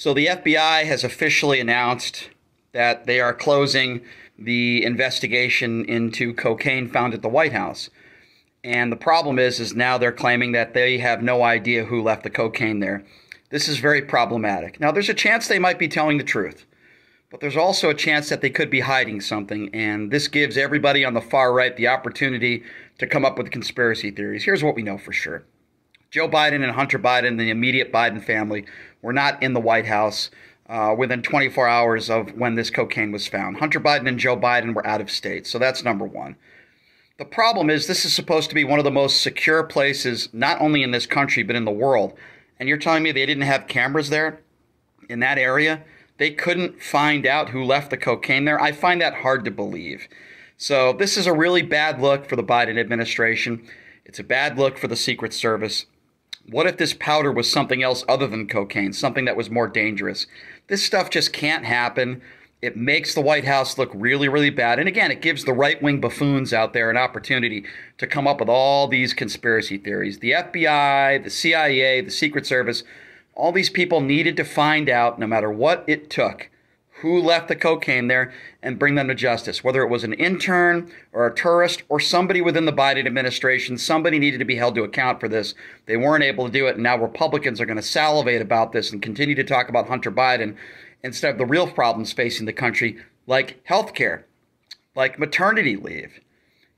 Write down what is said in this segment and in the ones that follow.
So the FBI has officially announced that they are closing the investigation into cocaine found at the White House. And the problem is is now they're claiming that they have no idea who left the cocaine there. This is very problematic. Now there's a chance they might be telling the truth. But there's also a chance that they could be hiding something, and this gives everybody on the far right the opportunity to come up with conspiracy theories. Here's what we know for sure Joe Biden and Hunter Biden, the immediate Biden family, were not in the White House uh, within 24 hours of when this cocaine was found. Hunter Biden and Joe Biden were out of state. So that's number one. The problem is, this is supposed to be one of the most secure places, not only in this country, but in the world. And you're telling me they didn't have cameras there in that area? They couldn't find out who left the cocaine there? I find that hard to believe. So, this is a really bad look for the Biden administration. It's a bad look for the Secret Service. What if this powder was something else other than cocaine, something that was more dangerous? This stuff just can't happen. It makes the White House look really, really bad. And again, it gives the right wing buffoons out there an opportunity to come up with all these conspiracy theories. The FBI, the CIA, the Secret Service, all these people needed to find out, no matter what it took, who left the cocaine there and bring them to justice. Whether it was an intern or a tourist or somebody within the Biden administration, somebody needed to be held to account for this. They weren't able to do it, and now Republicans are going to salivate about this and continue to talk about Hunter Biden instead of the real problems facing the country, like health care, like maternity leave,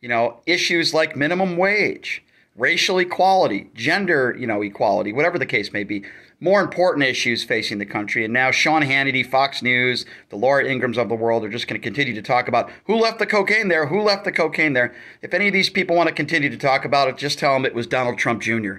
you know, issues like minimum wage, racial equality, gender, you know, equality, whatever the case may be more important issues facing the country. And now Sean Hannity, Fox News, the Laura Ingrams of the world are just going to continue to talk about who left the cocaine there, who left the cocaine there. If any of these people want to continue to talk about it, just tell them it was Donald Trump Jr.